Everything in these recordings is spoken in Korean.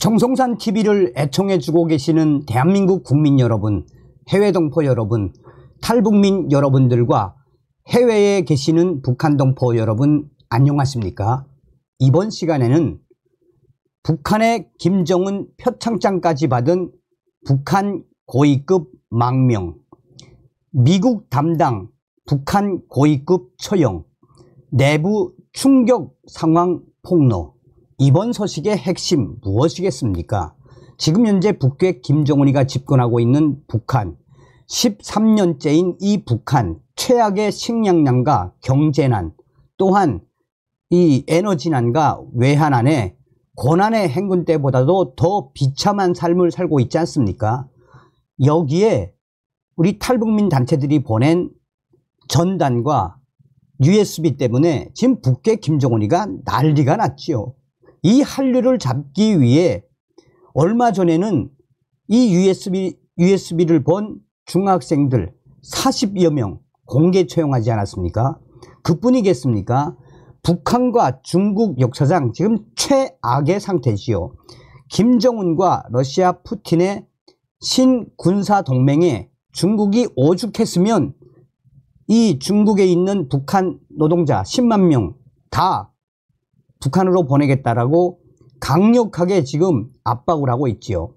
정성산 TV를 애청해주고 계시는 대한민국 국민 여러분, 해외 동포 여러분, 탈북민 여러분들과 해외에 계시는 북한 동포 여러분 안녕하십니까? 이번 시간에는 북한의 김정은 표창장까지 받은 북한 고위급 망명, 미국 담당 북한 고위급 처형, 내부 충격 상황 폭로, 이번 소식의 핵심 무엇이겠습니까? 지금 현재 북괴 김정은이가 집권하고 있는 북한 13년째인 이 북한 최악의 식량난과 경제난 또한 이 에너지난과 외환난에 고난의 행군 때보다도 더 비참한 삶을 살고 있지 않습니까? 여기에 우리 탈북민 단체들이 보낸 전단과 USB 때문에 지금 북괴 김정은이가 난리가 났지요. 이 한류를 잡기 위해 얼마 전에는 이 USB, USB를 본 중학생들 40여 명 공개 처형하지 않았습니까? 그뿐이겠습니까? 북한과 중국 역사상 지금 최악의 상태지요. 김정은과 러시아 푸틴의 신군사 동맹에 중국이 오죽했으면 이 중국에 있는 북한 노동자 10만 명 다 북한으로 보내겠다라고 강력하게 지금 압박을 하고 있지요.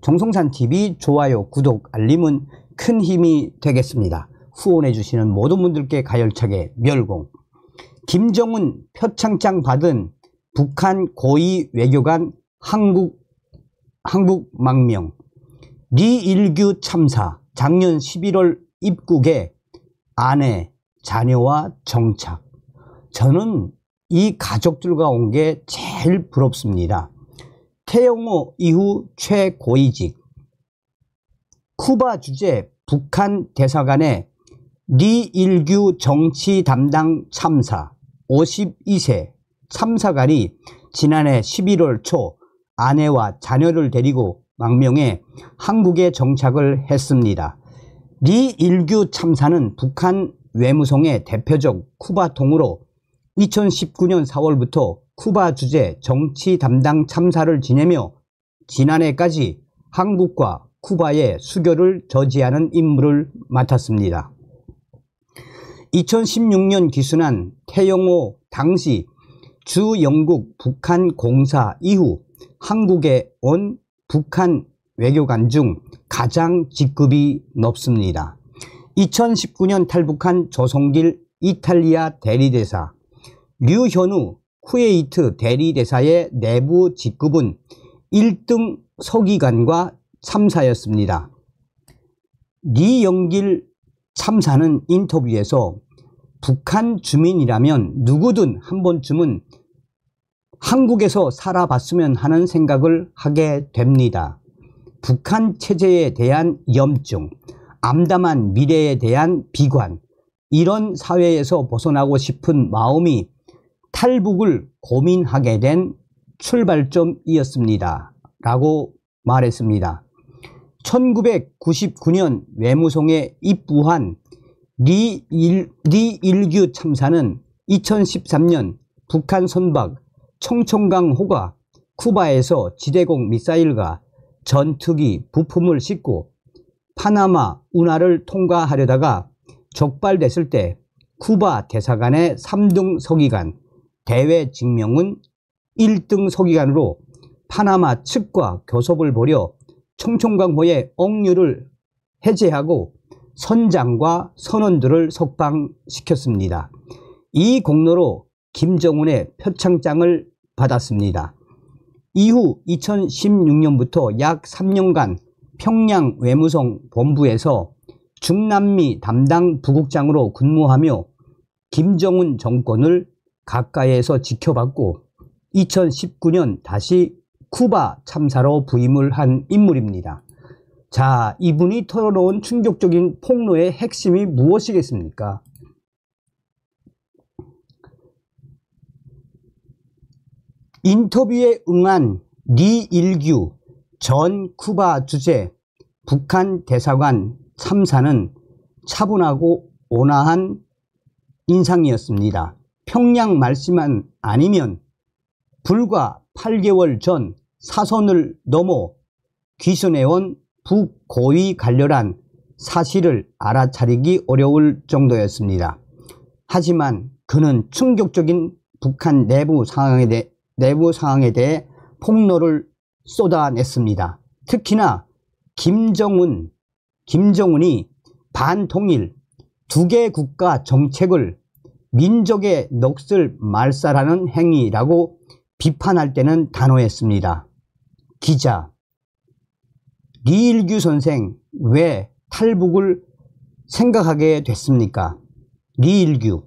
정성산 TV 좋아요, 구독, 알림은 큰 힘이 되겠습니다. 후원해 주시는 모든 분들께 가열차게 멸공. 김정은 표창장 받은 북한 고위 외교관 한국 한국 망명 리일규 참사 작년 11월 입국에 아내, 자녀와 정착. 저는 이 가족들과 온 게 제일 부럽습니다. 태영호 이후 최고위직 쿠바 주재 북한 대사관의 리일규 정치 담당 참사 52세 참사관이 지난해 11월 초 아내와 자녀를 데리고 망명해 한국에 정착을 했습니다. 리일규 참사는 북한 외무성의 대표적 쿠바통으로 2019년 4월부터 쿠바 주재 정치 담당 참사를 지내며 지난해까지 한국과 쿠바의 수교를 저지하는 임무를 맡았습니다. 2016년 기순한 태영호 당시 주 영국 북한 공사 이후 한국에 온 북한 외교관 중 가장 직급이 높습니다. 2019년 탈북한 조성길 이탈리아 대리대사 류현우 쿠웨이트 대리대사의 내부 직급은 1등 서기관과 참사였습니다. 리영길 참사는 인터뷰에서 북한 주민이라면 누구든 한 번쯤은 한국에서 살아봤으면 하는 생각을 하게 됩니다. 북한 체제에 대한 염증, 암담한 미래에 대한 비관, 이런 사회에서 벗어나고 싶은 마음이 탈북을 고민하게 된 출발점이었습니다. 라고 말했습니다. 1999년 외무성에 입부한 리일, 리일규 참사는 2013년 북한 선박 청천강호가 쿠바에서 지대공 미사일과 전투기 부품을 싣고 파나마 운하를 통과하려다가 적발됐을 때 쿠바 대사관의 3등 서기관 대외 직명은 1등 서기관으로 파나마 측과 교섭을 벌여 청천강호의 억류를 해제하고 선장과 선원들을 석방시켰습니다. 이 공로로 김정은의 표창장을 받았습니다. 이후 2016년부터 약 3년간 평양 외무성 본부에서 중남미 담당 부국장으로 근무하며 김정은 정권을 가까이에서 지켜봤고 2019년 다시 쿠바 참사로 부임을 한 인물입니다. 자, 이분이 털어놓은 충격적인 폭로의 핵심이 무엇이겠습니까? 인터뷰에 응한 리일규 전 쿠바 주재 북한 대사관 참사는 차분하고 온화한 인상이었습니다. 평양 말씀만 아니면 불과 8개월 전 사선을 넘어 귀순해온 북고위 관련한 사실을 알아차리기 어려울 정도였습니다. 하지만 그는 충격적인 북한 내부 상황에, 대, 내부 상황에 대해 폭로를 쏟아냈습니다. 특히나 김정은, 김정은이 반통일 두 개 국가 정책을 민족의 넋을 말살하는 행위라고 비판할 때는 단호했습니다. 기자, 리일규 선생 왜 탈북을 생각하게 됐습니까? 리일규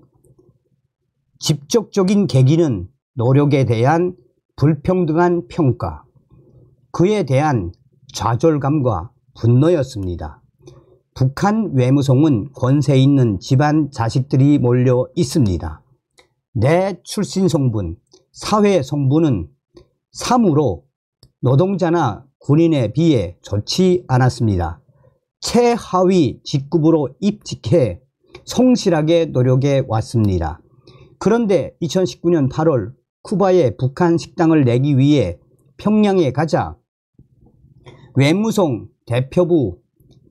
직접적인 계기는 노력에 대한 불평등한 평가, 그에 대한 좌절감과 분노였습니다. 북한 외무성은 권세 있는 집안 자식들이 몰려 있습니다. 내 출신 성분, 사회 성분은 사무로 노동자나 군인에 비해 좋지 않았습니다. 최하위 직급으로 입직해 성실하게 노력해 왔습니다. 그런데 2019년 8월 쿠바에 북한 식당을 내기 위해 평양에 가자 외무성 대표부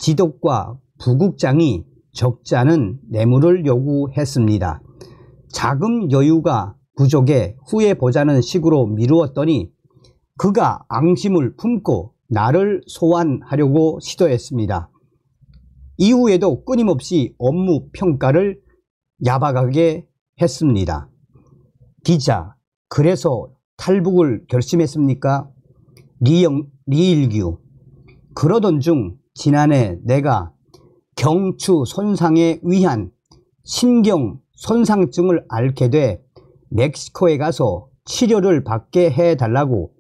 지독과 부국장이 적지 않은 뇌물을 요구했습니다. 자금 여유가 부족해 후에 보자는 식으로 미루었더니 그가 앙심을 품고 나를 소환하려고 시도했습니다. 이후에도 끊임없이 업무 평가를 야박하게 했습니다. 기자, 그래서 탈북을 결심했습니까? 리영, 리일규. 그러던 중 지난해 내가 경추 손상에 의한 신경 손상증을 앓게 돼 멕시코에 가서 치료를 받게 해달라고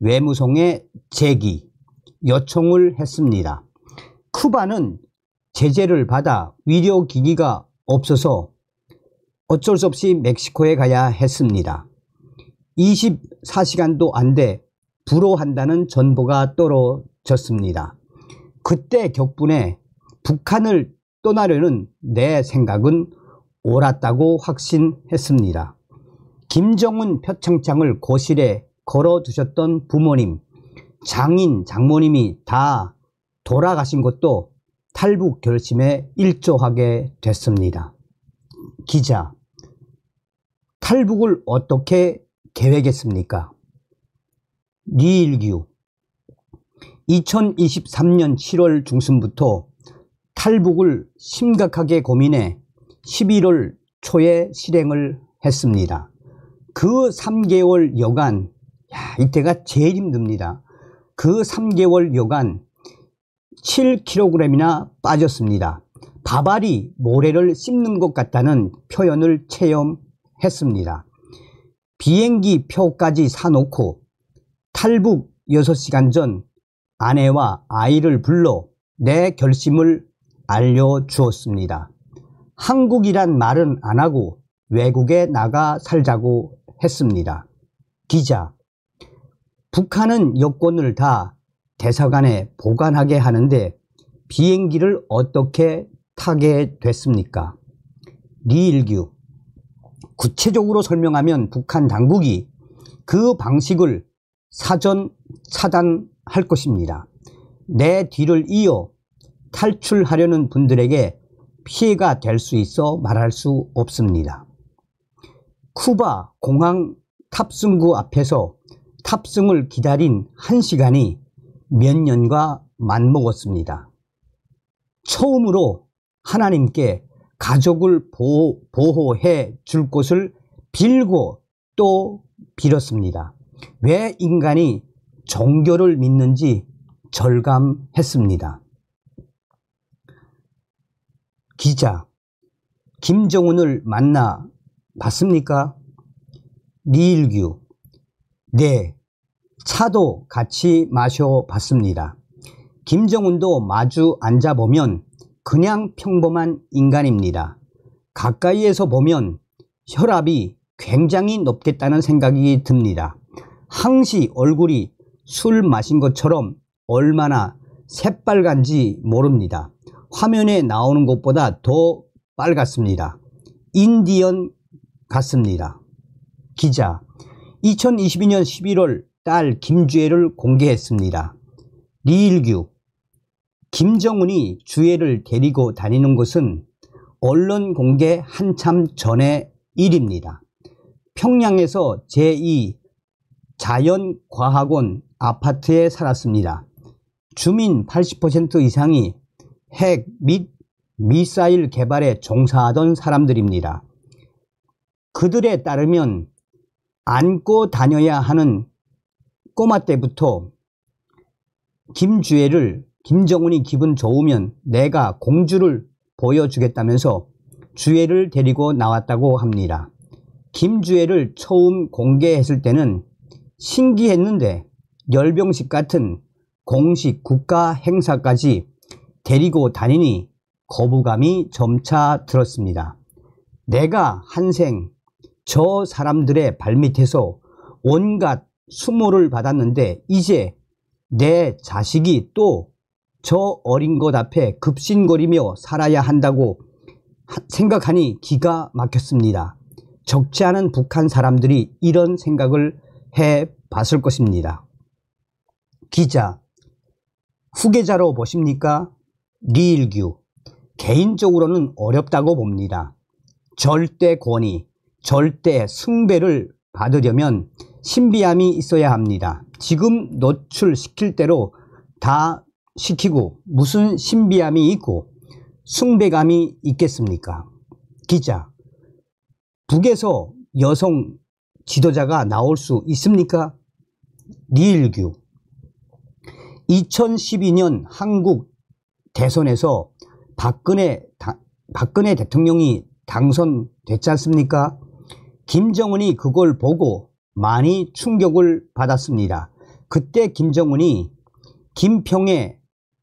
외무성에 제기, 요청을 했습니다. 쿠바는 제재를 받아 의료기기가 없어서 어쩔 수 없이 멕시코에 가야 했습니다. 24시간도 안 돼 불호한다는 전보가 떨어졌습니다. 그때 격분에 북한을 떠나려는 내 생각은 옳았다고 확신했습니다. 김정은 표창장을 거실에 걸어두셨던 부모님, 장인, 장모님이 다 돌아가신 것도 탈북 결심에 일조하게 됐습니다. 기자, 탈북을 어떻게 계획했습니까? 리일규 2023년 7월 중순부터 탈북을 심각하게 고민해 11월 초에 실행을 했습니다. 그 3개월 여간, 야, 이때가 제일 힘듭니다. 그 3개월 여간 7kg이나 빠졌습니다. 바발이 모래를 씹는 것 같다는 표현을 체험했습니다. 비행기 표까지 사놓고 탈북 6시간 전 아내와 아이를 불러 내 결심을 알려주었습니다. 한국이란 말은 안 하고 외국에 나가 살자고 했습니다. 기자, 북한은 여권을 다 대사관에 보관하게 하는데 비행기를 어떻게 타게 됐습니까? 리일규 구체적으로 설명하면 북한 당국이 그 방식을 사전 차단 할 것입니다. 내 뒤를 이어 탈출하려는 분들에게 피해가 될 수 있어 말할 수 없습니다. 쿠바 공항 탑승구 앞에서 탑승을 기다린 한 시간이 몇 년과 맞먹었습니다. 처음으로 하나님께 가족을 보호, 보호해 줄 것을 빌고 또 빌었습니다. 왜 인간이 종교를 믿는지 절감했습니다. 기자, 김정은을 만나 봤습니까? 리일규, 네, 차도 같이 마셔봤습니다. 김정은도 마주 앉아보면 그냥 평범한 인간입니다. 가까이에서 보면 혈압이 굉장히 높겠다는 생각이 듭니다. 항시 얼굴이 술 마신 것처럼 얼마나 새빨간지 모릅니다. 화면에 나오는 것보다 더 빨갛습니다. 인디언 같습니다. 기자, 2022년 11월 딸 김주애를 공개했습니다. 리일규 김정은이 주애를 데리고 다니는 것은 언론 공개 한참 전의 일입니다. 평양에서 제2 자연과학원 아파트에 살았습니다. 주민 80% 이상이 핵 및 미사일 개발에 종사하던 사람들입니다. 그들에 따르면 안고 다녀야 하는 꼬마 때부터 김주애를 김정은이 기분 좋으면 내가 공주를 보여주겠다면서 주애를 데리고 나왔다고 합니다. 김주애를 처음 공개했을 때는 신기했는데 열병식 같은 공식 국가 행사까지 데리고 다니니 거부감이 점차 들었습니다. 내가 한생 저 사람들의 발밑에서 온갖 수모를 받았는데 이제 내 자식이 또 저 어린 것 앞에 급신거리며 살아야 한다고 생각하니 기가 막혔습니다. 적지 않은 북한 사람들이 이런 생각을 해 봤을 것입니다. 기자, 후계자로 보십니까? 리일규, 개인적으로는 어렵다고 봅니다. 절대 권위, 절대 승배를 받으려면 신비함이 있어야 합니다. 지금 노출시킬 대로 다 시키고 무슨 신비함이 있고 숭배감이 있겠습니까? 기자, 북에서 여성 지도자가 나올 수 있습니까? 리일규, 2012년 한국 대선에서 박근혜, 박근혜 대통령이 당선됐지 않습니까? 김정은이 그걸 보고 많이 충격을 받았습니다. 그때 김정은이 김평의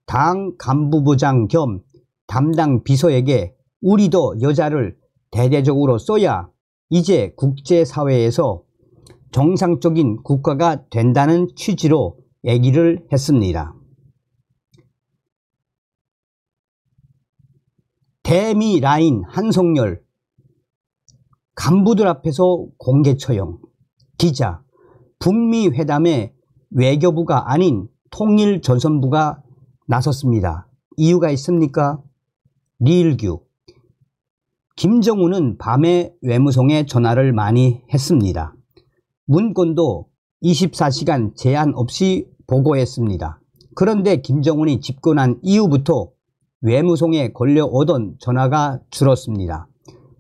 당 간부부장 겸 담당 비서에게 우리도 여자를 대대적으로 써야 이제 국제사회에서 정상적인 국가가 된다는 취지로 얘기를 했습니다. 대미 라인 한성열 간부들 앞에서 공개 처형 기자 북미 회담에 외교부가 아닌 통일 전선부가 나섰습니다. 이유가 있습니까? 리일규 김정은은 밤에 외무성에 전화를 많이 했습니다. 문건도 24시간 제한 없이 보고했습니다. 그런데 김정은이 집권한 이후부터 외무성에 걸려오던 전화가 줄었습니다.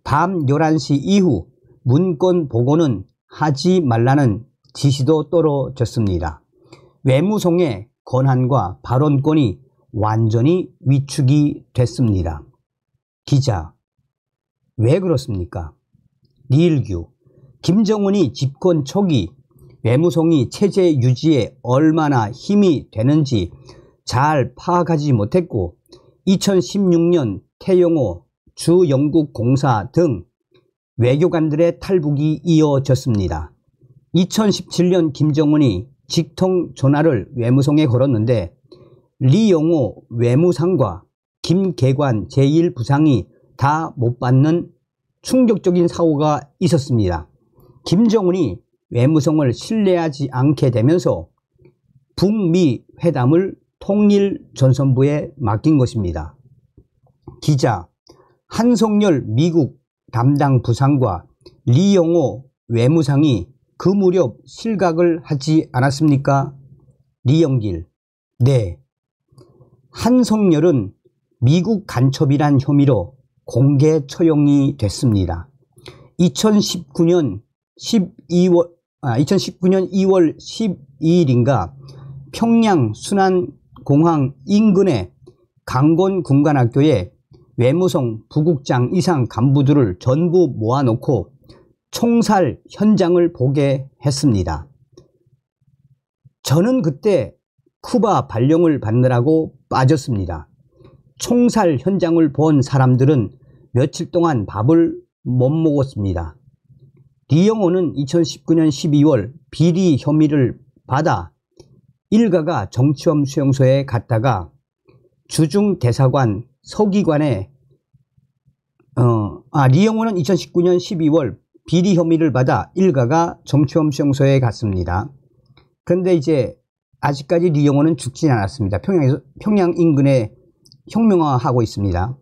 밤 11시 이후 문건 보고는 하지 말라는 지시도 떨어졌습니다. 외무성의 권한과 발언권이 완전히 위축이 됐습니다. 기자, 왜 그렇습니까? 리일규, 김정은이 집권 초기 외무성이 체제 유지에 얼마나 힘이 되는지 잘 파악하지 못했고 2016년 태영호 주 영국 공사 등 외교관들의 탈북이 이어졌습니다. 2017년 김정은이 직통 전화를 외무성에 걸었는데 리영호 외무상과 김계관 제1부상이 다 못 받는 충격적인 사고가 있었습니다. 김정은이 외무성을 신뢰하지 않게 되면서 북미 회담을 통일 전선부에 맡긴 것입니다. 기자 한성열 미국 담당 부상과 리영호 외무상이 그 무렵 실각을 하지 않았습니까? 리영길 네. 한성열은 미국 간첩이란 혐의로 공개 처형이 됐습니다. 2019년 12월 아, 2019년 2월 12일인가 평양 순안공항 인근의 강건 군관학교에 외무성 부국장 이상 간부들을 전부 모아놓고 총살 현장을 보게 했습니다. 저는 그때 쿠바 발령을 받느라고 빠졌습니다. 총살 현장을 본 사람들은 며칠 동안 밥을 못 먹었습니다. 리영호는 2019년 12월 비리 혐의를 받아 일가가 정치범 수용소에 갔다가 주중 대사관 서기관에 어, 아, 리영호는 2019년 12월 비리 혐의를 받아 일가가 정치범 수용소에 갔습니다. 그런데 이제 아직까지 리용호는 죽진 않았습니다. 평양에서, 평양 인근에 혁명화하고 있습니다.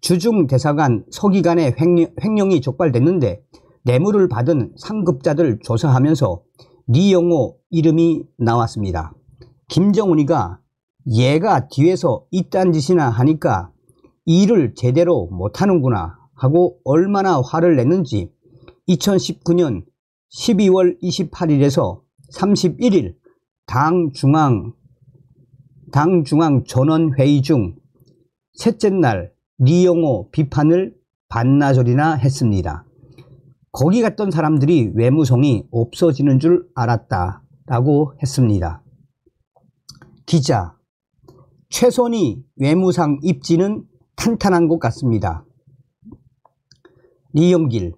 주중 대사관 서기관의 횡령, 횡령이 촉발됐는데 뇌물을 받은 상급자들 조사하면서 리용호 이름이 나왔습니다. 김정은이가 얘가 뒤에서 이딴 짓이나 하니까 일을 제대로 못하는구나 하고 얼마나 화를 냈는지 2019년 12월 28일에서 31일 당 중앙 당 중앙 전원 회의 중 셋째 날 리용호 비판을 반나절이나 했습니다. 거기 갔던 사람들이 외무성이 없어지는 줄 알았다라고 했습니다. 기자 최선희 외무상 입지는 탄탄한 것 같습니다. 리영길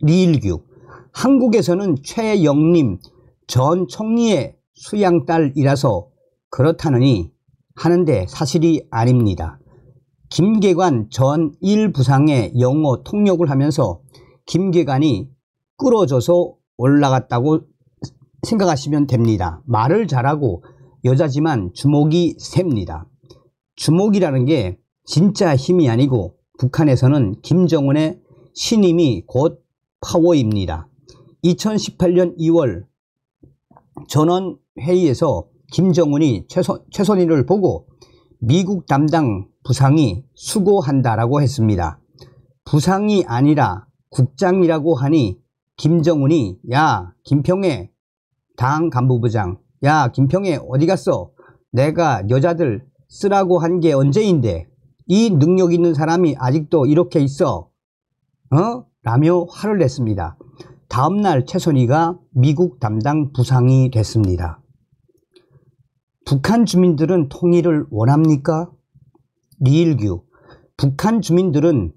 리일규 한국에서는 최영림 전 총리의 수양딸이라서 그렇다느니 하는데 사실이 아닙니다. 김계관 전 1부상의 영어 통역을 하면서 김계관이 끌어져서 올라갔다고 생각하시면 됩니다. 말을 잘하고 여자지만 주목이 셉니다. 주목이라는 게 진짜 힘이 아니고 북한에서는 김정은의 신임이 곧 파워입니다. 2018년 2월 전원 회의에서 김정은이 최선, 최선희를 보고 미국 담당 부상이 수고한다라고 했습니다. 부상이 아니라 국장이라고 하니 김정은이 야 김평애 당 간부부장 야 김평애 어디 갔어? 내가 여자들 쓰라고 한 게 언제인데 이 능력 있는 사람이 아직도 이렇게 있어? 어? 라며 화를 냈습니다. 다음날 최선희가 미국 담당 부상이 됐습니다. 북한 주민들은 통일을 원합니까? 리일규 북한 주민들은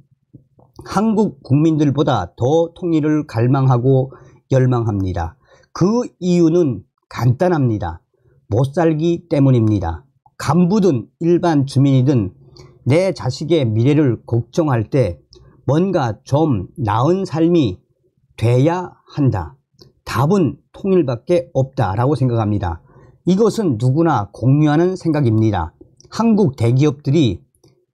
한국 국민들보다 더 통일을 갈망하고 열망합니다. 그 이유는 간단합니다. 못 살기 때문입니다. 간부든 일반 주민이든 내 자식의 미래를 걱정할 때 뭔가 좀 나은 삶이 돼야 한다. 답은 통일밖에 없다라고 생각합니다. 이것은 누구나 공유하는 생각입니다. 한국 대기업들이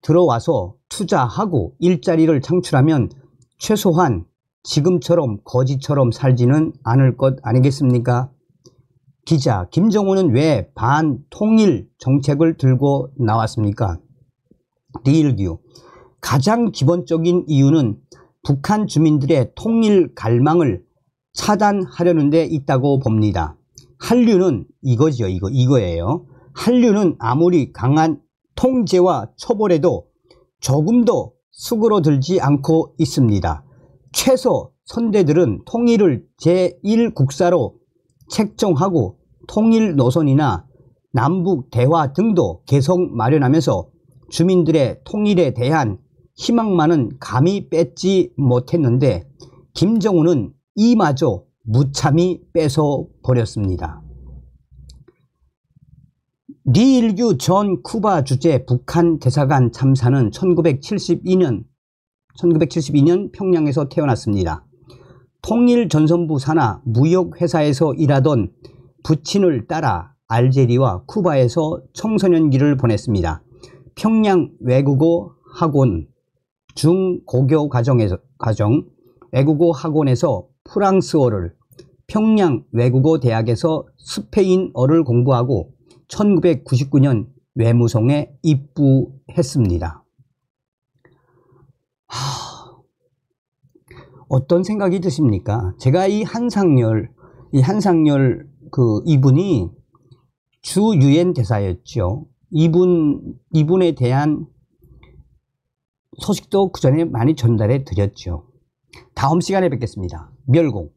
들어와서 투자하고 일자리를 창출하면 최소한 지금처럼 거지처럼 살지는 않을 것 아니겠습니까? 기자 김정은은 왜 반통일 정책을 들고 나왔습니까? 리일규 가장 기본적인 이유는 북한 주민들의 통일 갈망을 차단하려는 데 있다고 봅니다. 한류는 이거죠. 이거 이거예요. 한류는 아무리 강한 통제와 처벌에도 조금 더 수그러들지 않고 있습니다. 최소 선대들은 통일을 제1국사로 책정하고 통일 노선이나 남북 대화 등도 계속 마련하면서 주민들의 통일에 대한 희망만은 감히 뺏지 못했는데 김정은은 이마저 무참히 뺏어 버렸습니다. 리일규 전 쿠바 주재 북한 대사관 참사는 1972년 1972년 평양에서 태어났습니다. 통일전선부 산하 무역회사에서 일하던 부친을 따라 알제리와 쿠바에서 청소년기를 보냈습니다. 평양 외국어 학원 중고교 과정에서, 과정 외국어 학원에서 프랑스어를 평양 외국어 대학에서 스페인어를 공부하고 1999년 외무성에 입부했습니다. 하... 어떤 생각이 드십니까? 제가 이 한상열, 이 한상열 그 이분이 주 유엔 대사였죠. 이분 이분에 대한 소식도 그 전에 많이 전달해 드렸죠. 다음 시간에 뵙겠습니다. 멸공.